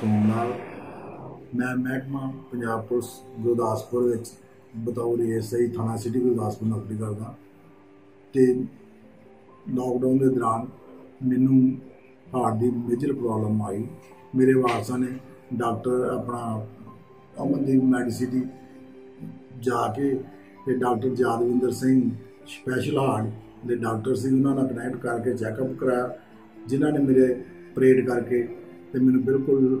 ਸੋਮਨਾਲ ਮੈਂ ਮਹਿਕਮਾ ਪੰਜਾਬ ਪੁਲਿਸ ਗੁਰਦਾਸਪੁਰ ਵਿੱਚ ਬਤੌਰ ਐਸਆਈ ਥਾਣਾ ਸਿਟੀ ਗੁਰਦਾਸਪੁਰ ਨੌਕਰੀ ਕਰਦਾ। ਤੇ ਲਾਕਡਾਊਨ ਦੇ ਦੌਰਾਨ ਮੈਨੂੰ ਹਾਰਟ ਦੀ ਮੇਜਰ ਪ੍ਰੋਬਲਮ ਆਈ। ਮੇਰੇ ਵਾਰਸਾਂ ਨੇ ਡਾਕਟਰ ਆਪਣਾ ਅਮਨਦੀਪ ਮੈਡੀਸਿਟੀ ਜਾ ਕੇ ਤੇ doctor Jadvinder Singh special heart ਦੇ ਡਾਕਟਰ ਸੀ, ਉਹਨਾਂ ਨਾਲ ਕਨੈਕਟ ਕਰਕੇ ਚੈੱਕਅਪ ਕਰਾਇਆ। ਜਿਨ੍ਹਾਂ ਨੇ ਮੇਰੇ ਪ੍ਰੇਡ ਕਰਕੇ ਤੇ ਮੈਨੂੰ ਬਿਲਕੁਲ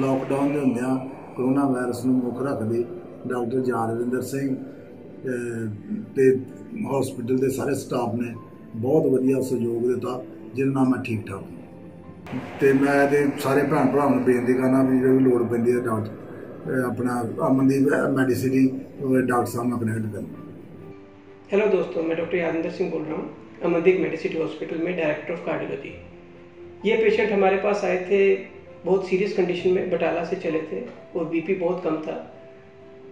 ਲਾਕਡਾਊਨ ਦੇ ਹੁੰਦਿਆਂ ਕਰੋਨਾ ਵਾਇਰਸ ਨੂੰ ਮੁੱਖ ਰੱਖਦੇ ਡਾਕਟਰ ਜਾਦਵਿੰਦਰ ਸਿੰਘ ਅਹ, ਤੇ ਹਸਪੀਟਲ ਦੇ ਸਾਰੇ ਸਟਾਫ ਨੇ ਬਹੁਤ ਵਧੀਆ ਸਹਿਯੋਗ ਦਿੱਤਾ ਜਿਹਦੇ ਨਾਲ ਮੈਂ ਠੀਕ ਠਾਕ ਹਾਂ। ਤੇ ਮੈਂ ਤੇ ਸਾਰੇ ਭੈਣ ਭਰਾਵਾਂ ਨੂੰ ਬੇਨਤੀ ਕਰਨਾ ਵੀ ਜਦੋਂ ਵੀ ਲੋੜ ਪੈਂਦੀ ਹੈ ਡਾਕਟਰ ਆਪਣਾ ਅਮਨਦੀਪ ਮੈਡੀਸਿਟੀ ਡਾਕਟਰ ਸਾਹਿਬ ਨਾਲ ਕਨੈਕਟ ਕਰਨ। हेलो दोस्तों, मैं डॉक्टर यादिंदर सिंह बोल रहा हूँ। अमनदीप मेडिसिटी हॉस्पिटल में डायरेक्टर ऑफ़ कार्डियोलॉजी ये पेशेंट हमारे पास आए थे बहुत सीरियस कंडीशन में, बटाला से चले थे और बीपी बहुत कम था।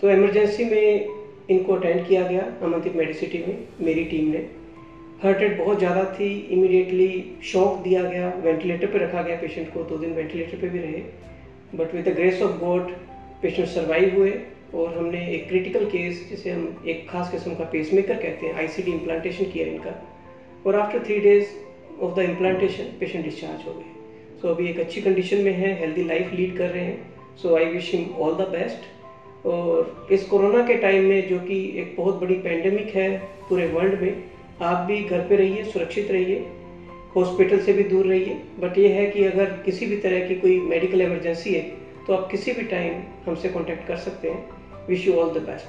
तो इमरजेंसी में इनको अटेंड किया गया अमनदीप मेडिसिटी में, मेरी टीम ने। हार्ट रेट बहुत ज़्यादा थी इमीडिएटली शॉक दिया गया वेंटिलेटर पर रखा गया पेशेंट को, दो दिन वेंटिलेटर पर भी रहे। But with the grace of God patient survive हुए। और हमने एक क्रिटिकल केस जिसे हम एक खास किस्म का पेसमेकर कहते हैं आईसीडी इम्प्लांटेशन किया इनका। और after three days of the implantation patient discharge हो गए। सो so, अभी एक अच्छी कंडीशन में है हेल्दी लाइफ लीड कर रहे हैं। So I wish him all the best और इस कोरोना के टाइम में जो कि एक बहुत बड़ी पेंडेमिक है पूरे वर्ल्ड में आप भी घर पे रहिए सुरक्षित रहिए हॉस्पिटल से भी दूर रहिए। बट ये है कि अगर किसी भी तरह की कोई मेडिकल इमरजेंसी है तो आप किसी भी टाइम हमसे कांटेक्ट कर सकते हैं। Wish you all the best.